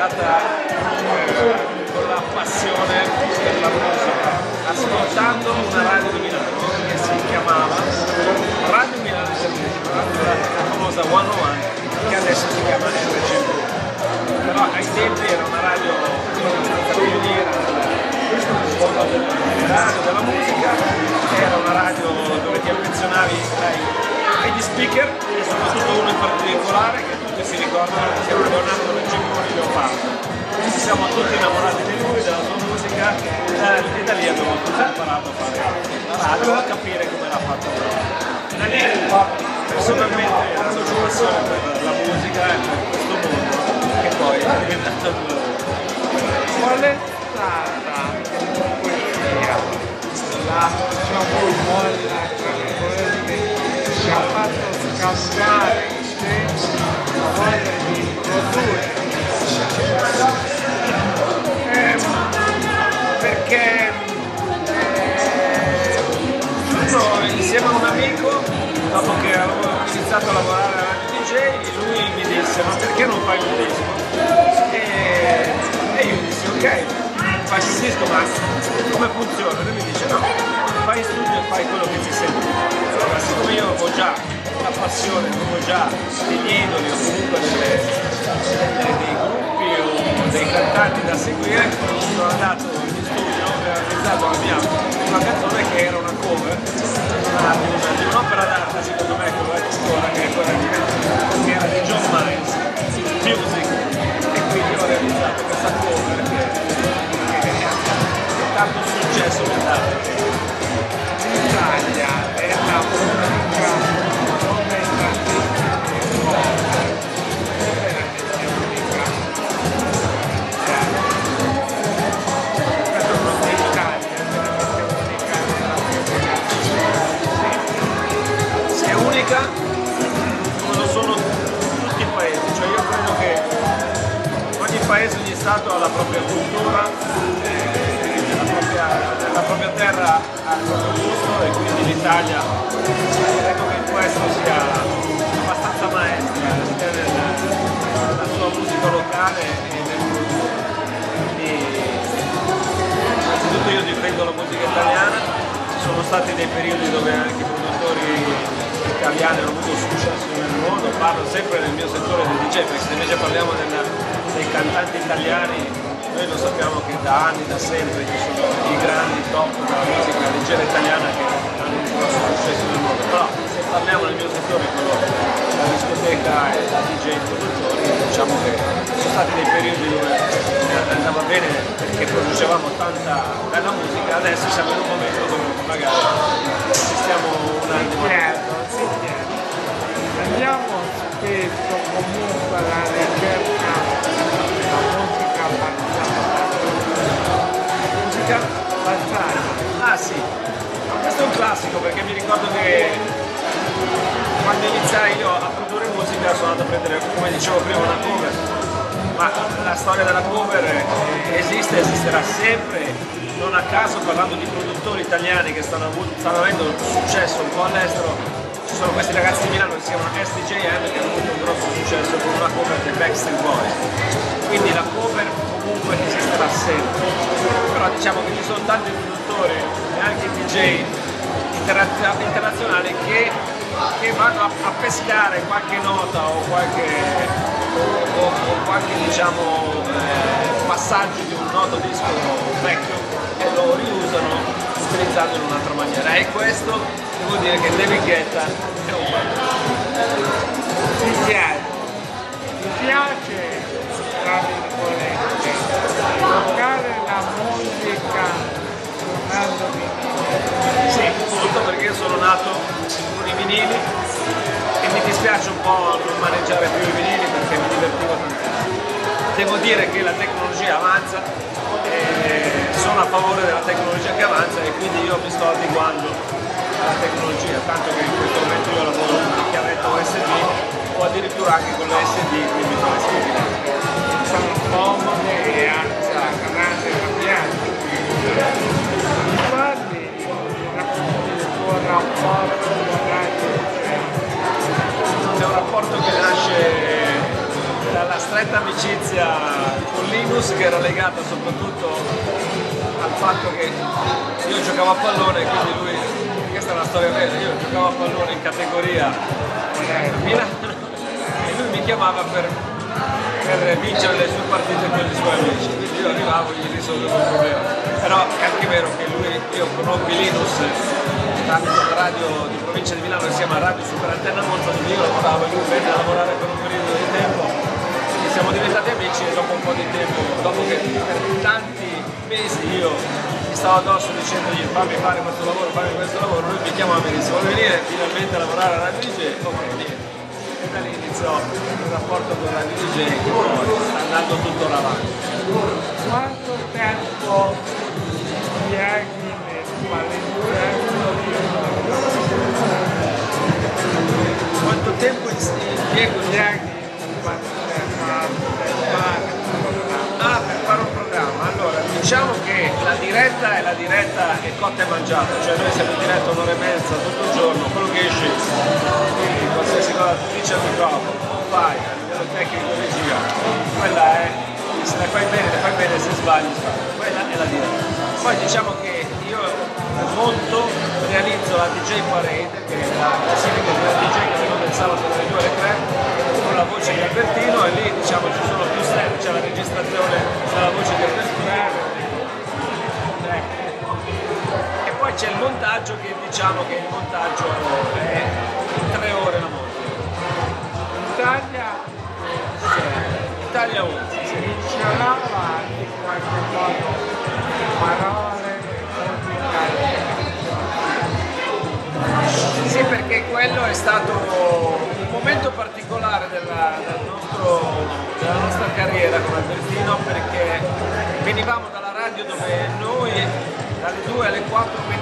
iniziata eh, con la passione per la musica, ascoltando una radio di Milano che si chiamava Radio Milano International, la famosa 101, che adesso si chiama RCV. Però ai tempi era una radio abbastanza pioniera nella radio della musica, era una radio dove ti affezionavi ai, agli speaker e soprattutto uno in particolare tutti si ricordano che si chiama Leonardo Reggimoni Leopardo. Ci siamo tutti innamorati di lui, della sua musica eh, e da lì abbiamo imparato a fare la radio a capire come l'ha fatta lui. Personalmente la sua passione per la musica e per questo mondo che poi è diventato il è stata la ha fatto scattare disco ma come funziona? Lui mi dice no, fai studio e fai quello che ti senti. Allora siccome io ho già la passione, avevo già degli idoli o comunque delle, delle- dei gruppi o dei cantanti da seguire, sono andato in studio e ho realizzato la mia prima canzone che era una cover una- una- un'opera successo mi locale e nel produrre. Quindi innanzitutto io difendo la musica italiana, ci sono stati dei periodi dove anche i produttori italiani hanno avuto successo nel mondo, parlo sempre del mio settore del DJ, perché se invece parliamo del- dei cantanti italiani, noi lo sappiamo che da anni, da sempre ci sono i grandi top della musica leggera italiana che stati dei periodi dove andava bene perché producevamo tanta bella musica, adesso siamo in un momento dove magari ci stiamo un attimo chiede, andiamo spesso comunque alla ricerca della musica passata. musica. Passata. Ah sì, questo è un classico perché mi ricordo che quando iniziai io a produrre musica sono andato a prendere, come dicevo prima, una cover. Ma la storia della cover esiste, esisterà sempre, non a caso parlando di produttori italiani che stanno, stanno avendo successo un po' all'estero, ci sono questi ragazzi di Milano che si chiamano SDJM che hanno avuto un grosso successo con una cover dei Backstreet Boys. Quindi la cover comunque esisterà sempre. Però diciamo che ci sono tanti produttori e anche DJ internazionali che, che vanno a, a pescare qualche nota o qualche, o, o qualche diciamo, eh, passaggio di un noto disco vecchio e lo riusano utilizzando in un'altra maniera. E questo devo dire che David Guetta è un Si chiede, ti piace, tra virgolette, toccare la musica. Suonando vinile? Sì, molto perché sono nato con i vinili dispiace un po' non maneggiare più i vinili perché mi divertivo tantissimo. Devo dire che la tecnologia avanza e sono a favore della tecnologia che avanza e quindi io mi sto adeguando alla tecnologia, tanto che in questo momento io lavoro con una chiavetta USB o addirittura anche con la SD, quindi le schede. Sono comode e anche grande il tuo rapporto stretta amicizia con Linus che era legata soprattutto al fatto che io giocavo a pallone quindi lui, questa è una storia vera, io giocavo a pallone in categoria Milano e lui mi chiamava per, per vincere le sue partite con i suoi amici, quindi io arrivavo e gli risolvevo il problema. Però è anche vero che lui, io conobbi Linus tramite la radio di provincia di Milano insieme a Radio Super Antenna Monza dove io lavoravo e lui venne a lavorare per un periodo di tempo siamo diventati amici e dopo un po' di tempo, dopo che per tanti mesi io mi stavo addosso dicendogli fammi fare questo lavoro, fammi questo lavoro, lui mi chiamava e mi disse vuoi venire finalmente a lavorare a Radio DJ? Ok, vieni. E da lì iniziò il rapporto con Radio DJ che poi sta andando tuttora avanti. Quanto tempo impieghi nel palinsesto Quanto tempo impiego diciamo che la diretta è la diretta è cotta e mangiata, cioè noi siamo in diretta un'ora e mezza tutto il giorno, quello che esce, quindi qualsiasi cosa tu dici al microfono, fai, a livello tecnico regia, quella è, se le fai bene, le fai bene, se sbagli sbagli, quella è la diretta. Poi diciamo che io monto, realizzo la DJ Parade, che è la classifica della DJ che vengo del sabato dalle 2 alle 3, con la voce di Albertino e lì diciamo ci sono più step, c'è la registrazione della voce di Albertino c'è il montaggio che diciamo che il montaggio è tre ore la monta. Italia Italia 1. inizierà avanti qualche cosa, parole, Sì, perché quello è stato un momento particolare della, del nostro- della nostra carriera con Albertino perché venivamo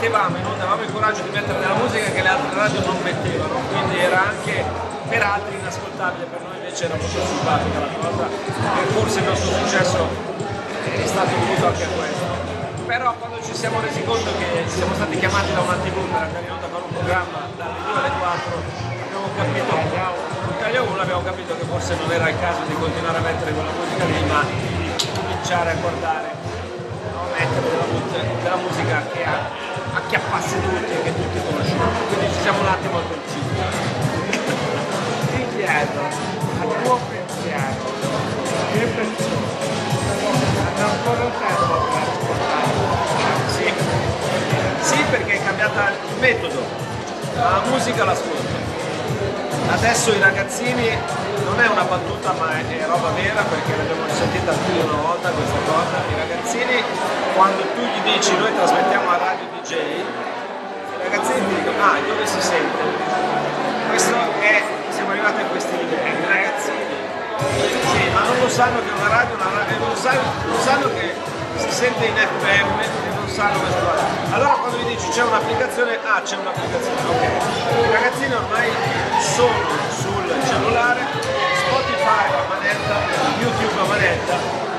mettevamo in onda, avevamo il coraggio di mettere della musica che le altre radio non mettevano, quindi era anche per altri inascoltabile, per noi invece era molto simpatica la cosa e forse il nostro successo è stato dovuto anche a questo. Però quando ci siamo resi conto che siamo stati chiamati da una tv per andare in onda fare un programma dalle 2 alle 4, abbiamo capito, 1 abbiamo capito che forse non era il caso di continuare a mettere quella musica lì, ma di cominciare a guardare, della musica che ha- acchiappasse tutti e che tutti conosciamo. Quindi ci siamo un attimo addolciti. ti chiedo, a tuo pensiero, che persone hanno ancora tempo per ascoltare? Sì. Sì, perché è cambiata il metodo, la musica l'ascolto. Adesso i ragazzini, non è una battuta ma è roba vera perché l'abbiamo sentita più di una volta questa cosa, i ragazzini quando tu gli dici noi trasmettiamo a radio DJ, i ragazzini ti dicono ah dove si sente? Questo è, siamo arrivati a questi livelli, i ragazzini sì, ma non lo sanno che una radio, una radio non, sanno, non sanno che si sente in FM e non sanno questa cosa. Allora quando gli dici c'è un'applicazione, ah c'è un'applicazione, ok. I ragazzini ormai sono sul cellulare, Spotify a manetta, YouTube a manetta,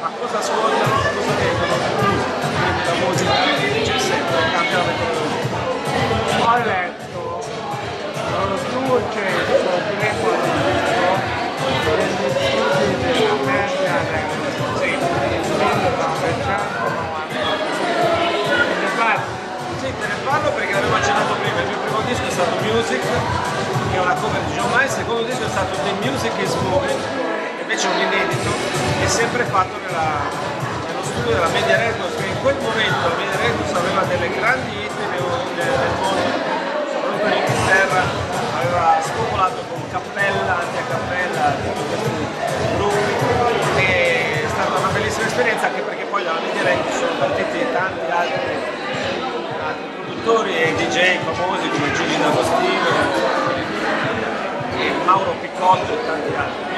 ma cosa ascoltano, cosa vedono? Musica c'è la metodologia. Ho letto lo tuo censo primo libro degli studi della media del Sì. 1990. Ne parli? Sì, te ne parlo perché l'avevo accennato prima, il mio primo disco è stato Music, che è una cover di John Miles, il secondo disco è stato The Music is Moving, invece è un inedito, è sempre fatto nella- nello studio della Media Records, quel momento Records aveva delle grandi hit nel, mondo, soprattutto in Inghilterra, aveva spopolato con Cappella, tutti questi gruppi, e è stata una bellissima esperienza anche perché poi dalla Records sono partiti tanti altri altri produttori e DJ famosi come Gigi D'Agostino e Mauro foto e tanti altri.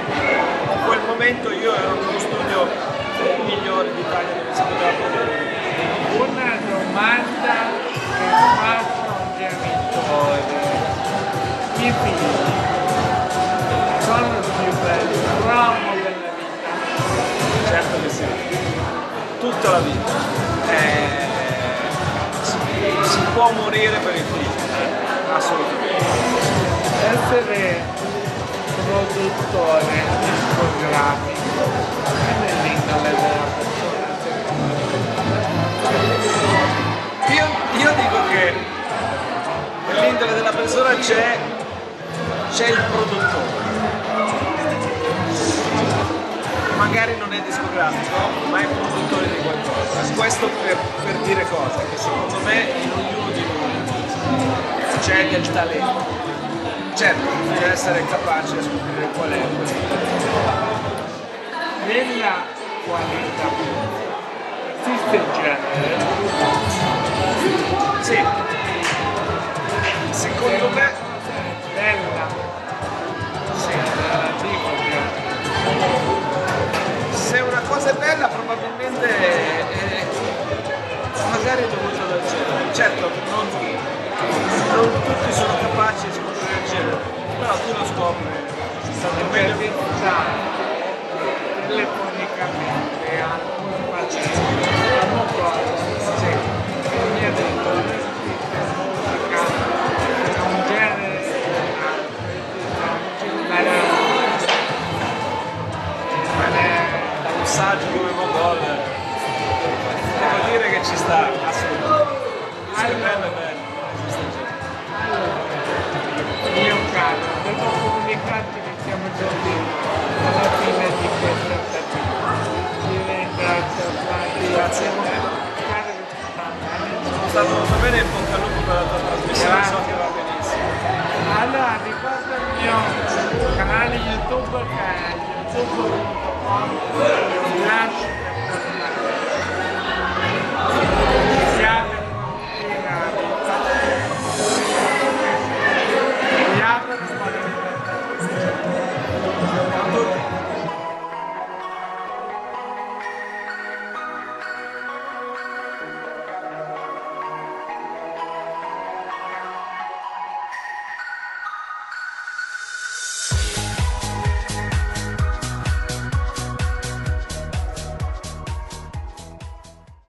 In quel momento io ero in uno studio migliore d'Italia dove si poteva produrre. Una domanda che faccio a un genitore. I figli sono il più bello ramo della vita. Certo che sì, tutta la vita. Eh, si, si può morire per il figlio, assolutamente. Essere produttore discografico è nell'indole della persona. Io, io dico che nell'indole della persona c'è, c'è il produttore. Magari non è discografico, ma è produttore di qualcosa. Questo per, per dire cosa? Che secondo me in ognuno di noi c'è del talento. Certo, bisogna essere capaci a scoprire qual è questo talento. Nella qualità esiste il genere, Sì, secondo me bella, sì. relativo genere. Se una cosa è bella probabilmente è, magari è dovuta dal genere. Certo, non, non tutti sono capaci di scoprire il genere, però tu lo scopri. È meglio che Pensare telefonicamente